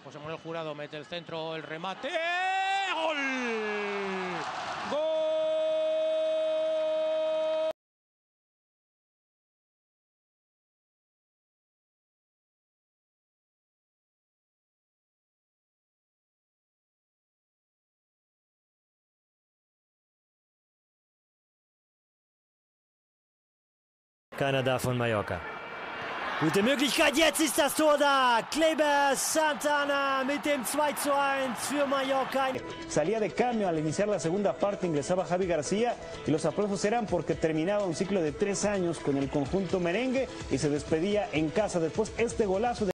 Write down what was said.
José Manuel Jurado, mete el centro, el remate. ¡Gol! ¡Gol! Da von Mallorca. Jetzt ist das Santana mit dem 2 zu 1 für Mallorca. Salía de cambio al iniciar la segunda parte, ingresaba Javi García y los aplausos eran porque terminaba un ciclo de tres años con el conjunto merengue y se despedía en casa después este golazo de